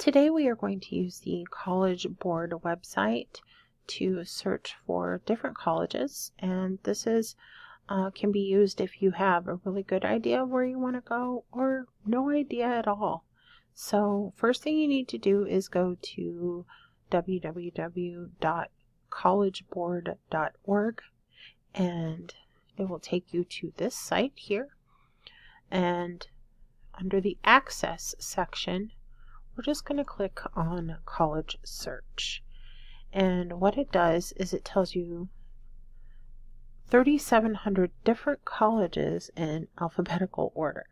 Today we are going to use the College Board website to search for different colleges and this is uh, can be used if you have a really good idea of where you want to go or no idea at all. So first thing you need to do is go to www.collegeboard.org and it will take you to this site here and under the access section we're just going to click on college search and what it does is it tells you 3,700 different colleges in alphabetical order.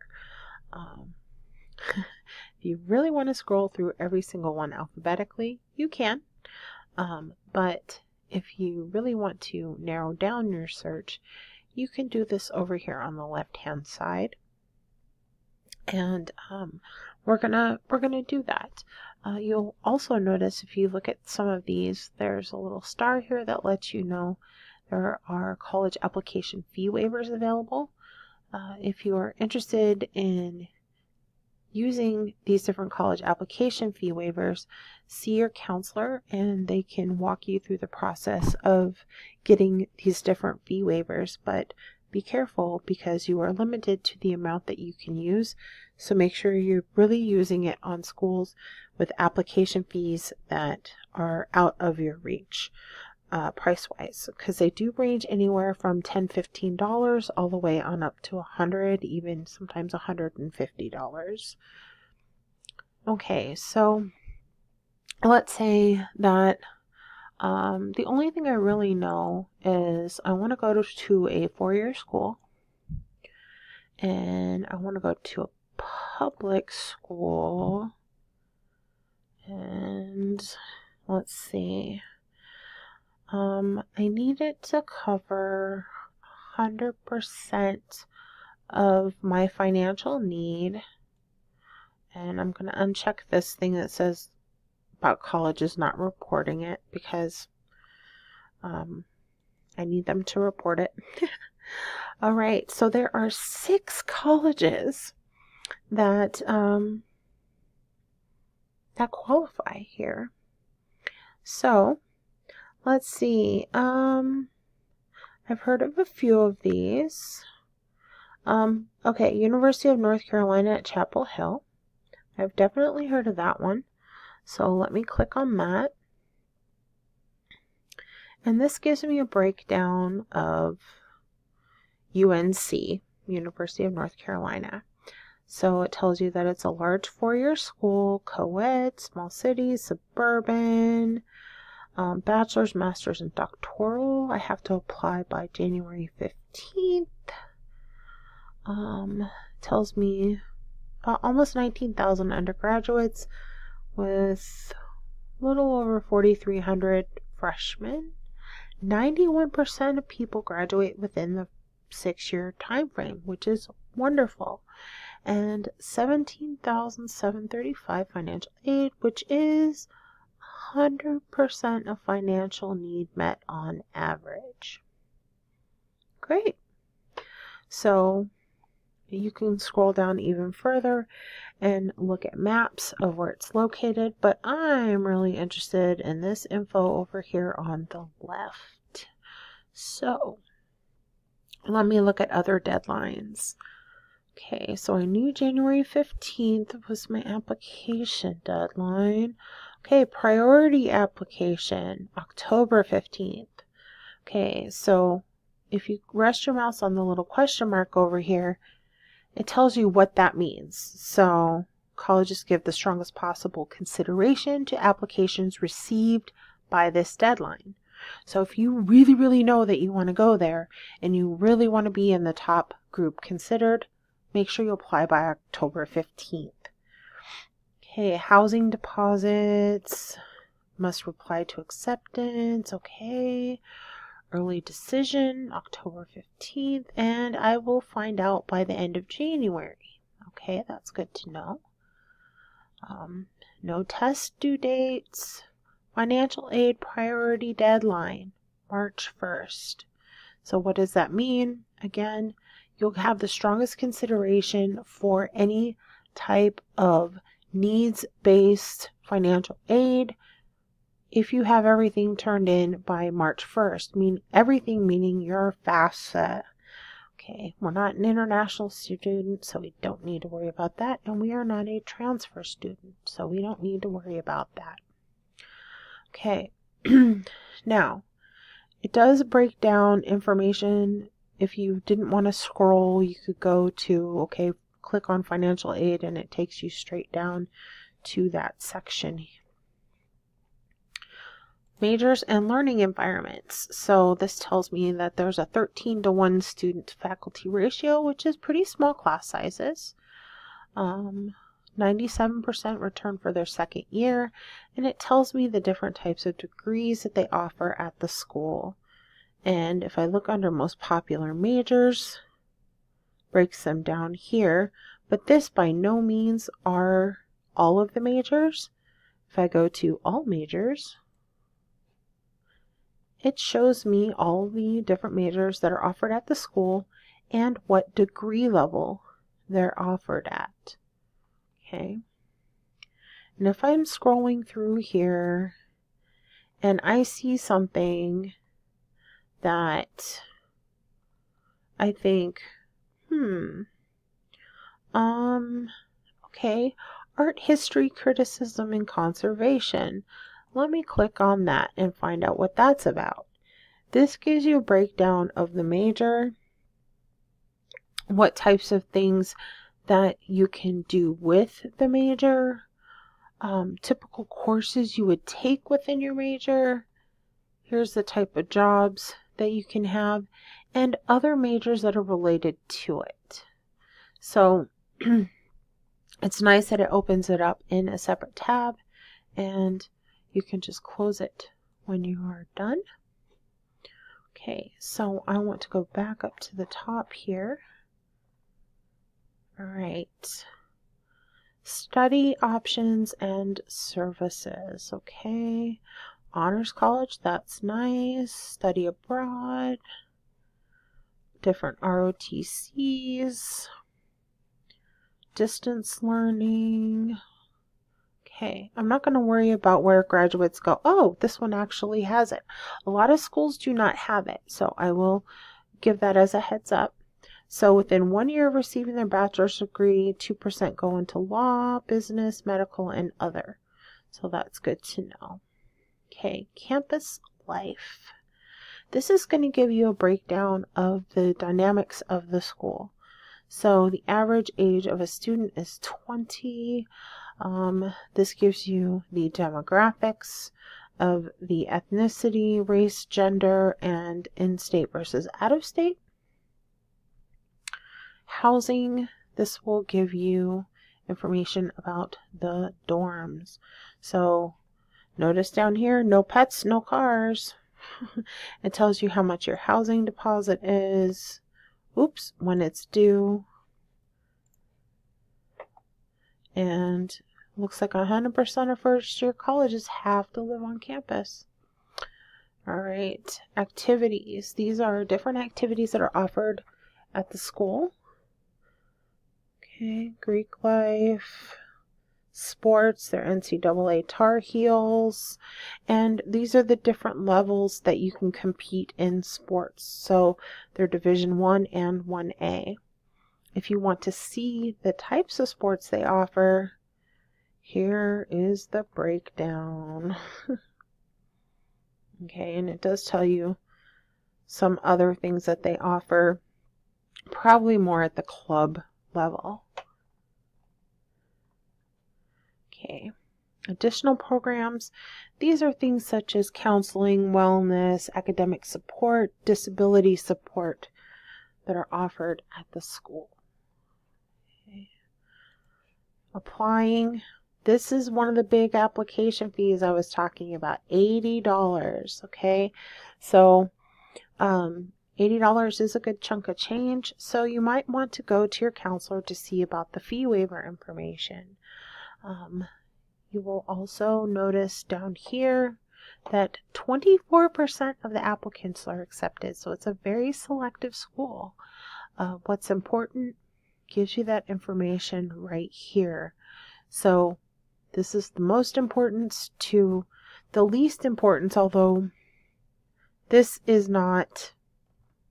Um, if you really want to scroll through every single one alphabetically, you can. Um, but if you really want to narrow down your search, you can do this over here on the left hand side. And um, we're gonna we're gonna do that. Uh, you'll also notice if you look at some of these, there's a little star here that lets you know there are college application fee waivers available. Uh, if you are interested in using these different college application fee waivers, see your counselor and they can walk you through the process of getting these different fee waivers. But be careful because you are limited to the amount that you can use. So make sure you're really using it on schools with application fees that are out of your reach uh, price wise because they do range anywhere from 10 15 dollars all the way on up to a hundred even sometimes a hundred and fifty dollars okay so let's say that um, the only thing I really know is I want to go to, a four-year school. And I want to go to a public school. And let's see. Um, I need it to cover 100% of my financial need. And I'm going to uncheck this thing that says about colleges not reporting it because um, I need them to report it. All right, so there are six colleges that um, that qualify here. So Let's see. Um, I've heard of a few of these. Um, okay, University of North Carolina at Chapel Hill. I've definitely heard of that one. So let me click on that. And this gives me a breakdown of UNC, University of North Carolina. So it tells you that it's a large four-year school, co-ed, small city, suburban, um, bachelor's, master's, and doctoral. I have to apply by January 15th. Um, tells me about almost 19,000 undergraduates with a little over 4,300 freshmen. 91% of people graduate within the six year time frame, which is wonderful. And 17,735 financial aid, which is 100% of financial need met on average. Great. So you can scroll down even further and look at maps of where it's located, but I'm really interested in this info over here on the left. So let me look at other deadlines. Okay, so I knew January 15th was my application deadline. Okay, priority application, October 15th. Okay, so if you rest your mouse on the little question mark over here, it tells you what that means. So colleges give the strongest possible consideration to applications received by this deadline. So if you really, really know that you want to go there and you really want to be in the top group considered, make sure you apply by October 15th. Okay, housing deposits must reply to acceptance. Okay. Early decision, October 15th, and I will find out by the end of January. Okay, that's good to know. Um, no test due dates. Financial aid priority deadline, March 1st. So, what does that mean? Again, you'll have the strongest consideration for any type of needs-based financial aid if you have everything turned in by March 1st. Mean everything meaning your FAFSA. Okay, we're not an international student, so we don't need to worry about that. And we are not a transfer student, so we don't need to worry about that. Okay, now it does break down information. If you didn't want to scroll, you could go to, okay, click on financial aid and it takes you straight down to that section majors and learning environments. So this tells me that there's a 13 to 1 student faculty ratio, which is pretty small class sizes. Um, 97% return for their second year, and it tells me the different types of degrees that they offer at the school. And if I look under most popular majors, breaks them down here, but this by no means are all of the majors. If I go to all majors, it shows me all the different majors that are offered at the school and what degree level they're offered at. Okay. And if I'm scrolling through here and I see something that I think, hmm, um, okay, art history, criticism, and conservation. Let me click on that and find out what that's about. This gives you a breakdown of the major, what types of things that you can do with the major, um, typical courses you would take within your major. Here's the type of jobs that you can have and other majors that are related to it. So it's nice that it opens it up in a separate tab and you can just close it when you are done. Okay, so I want to go back up to the top here. All right. Study options and services. Okay. Honors College, that's nice. Study abroad. Different ROTCs. Distance learning. Okay, I'm not going to worry about where graduates go. Oh, this one actually has it. A lot of schools do not have it, so I will give that as a heads up. So within one year of receiving their bachelor's degree, 2% go into law, business, medical, and other. So that's good to know. Okay, campus life. This is going to give you a breakdown of the dynamics of the school. So the average age of a student is 20. Um, this gives you the demographics of the ethnicity, race, gender, and in-state versus out-of-state. Housing, this will give you information about the dorms. So notice down here, no pets, no cars. it tells you how much your housing deposit is. Oops, when it's due. And Looks like 100% of first year colleges have to live on campus. All right, activities. These are different activities that are offered at the school. Okay, Greek life, sports, their NCAA Tar Heels, and these are the different levels that you can compete in sports. So they're Division 1 and 1A. If you want to see the types of sports they offer, here is the breakdown. okay, and it does tell you some other things that they offer, probably more at the club level. Okay, additional programs. These are things such as counseling, wellness, academic support, disability support that are offered at the school. Applying this is one of the big application fees I was talking about, $80, okay? So, um, $80 is a good chunk of change, so you might want to go to your counselor to see about the fee waiver information. Um, you will also notice down here that 24% of the applicants are accepted, so it's a very selective school. Uh, what's important gives you that information right here. So this is the most importance to the least importance, although this is not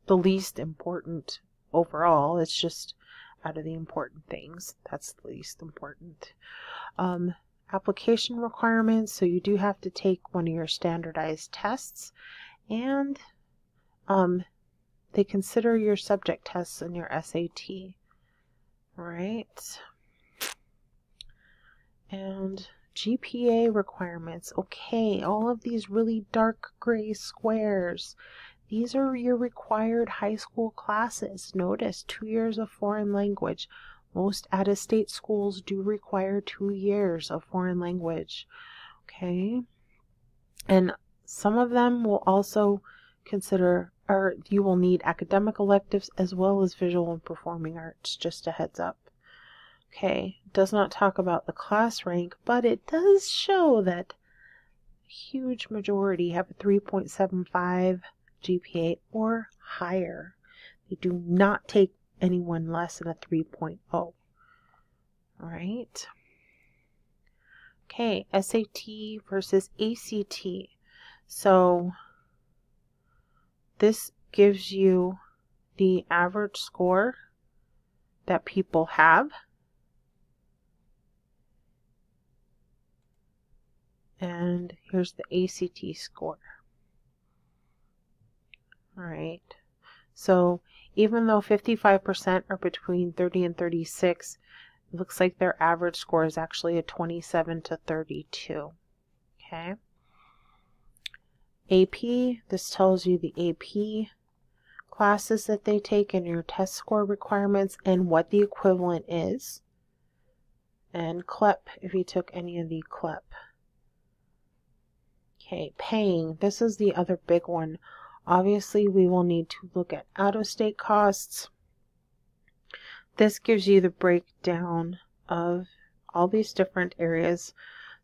the least important overall. It's just out of the important things. That's the least important. Um, application requirements. So you do have to take one of your standardized tests and um, they consider your subject tests and your SAT. Right. And GPA requirements. Okay, all of these really dark gray squares. These are your required high school classes. Notice two years of foreign language. Most out of state schools do require two years of foreign language. Okay. And some of them will also consider, or you will need academic electives as well as visual and performing arts, just a heads up. Okay, does not talk about the class rank, but it does show that a huge majority have a 3.75 GPA or higher. They do not take anyone less than a 3.0. All right. Okay, SAT versus ACT. So this gives you the average score that people have And here's the ACT score. All right. So even though 55% are between 30 and 36, it looks like their average score is actually a 27 to 32. Okay. AP, this tells you the AP classes that they take and your test score requirements and what the equivalent is. And CLEP, if you took any of the CLEP. Okay, paying. This is the other big one. Obviously, we will need to look at out-of-state costs. This gives you the breakdown of all these different areas.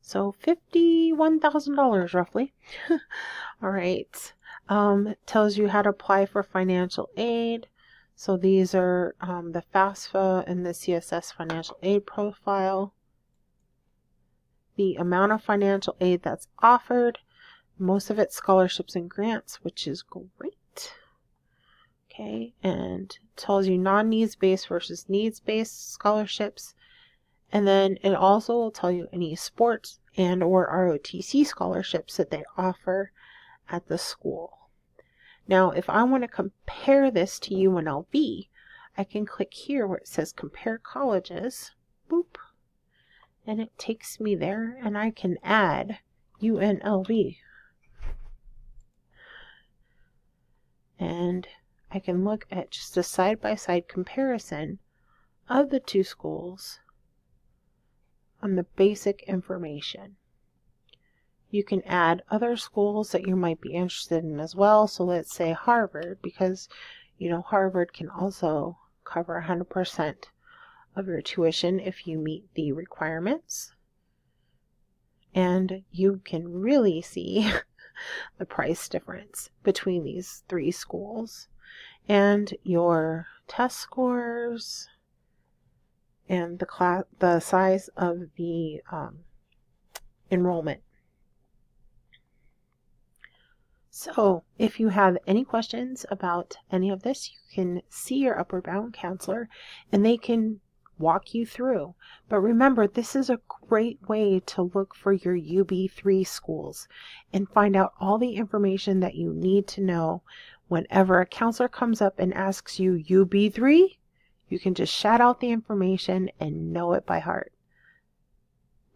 So $51,000 roughly. all right. Um, tells you how to apply for financial aid. So these are um, the FAFSA and the CSS financial aid profile. The amount of financial aid that's offered most of it's scholarships and grants, which is great. Okay, and tells you non-needs based versus needs based scholarships. And then it also will tell you any sports and or ROTC scholarships that they offer at the school. Now, if I want to compare this to UNLV, I can click here where it says compare colleges. Boop. And it takes me there and I can add UNLV and I can look at just a side-by-side comparison of the two schools on the basic information. You can add other schools that you might be interested in as well. So let's say Harvard, because you know Harvard can also cover 100% of your tuition if you meet the requirements. And you can really see the price difference between these three schools and your test scores and the class the size of the um, enrollment so if you have any questions about any of this you can see your upward bound counselor and they can walk you through. But remember, this is a great way to look for your UB3 schools and find out all the information that you need to know. Whenever a counselor comes up and asks you UB3, you can just shout out the information and know it by heart.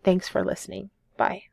Thanks for listening. Bye.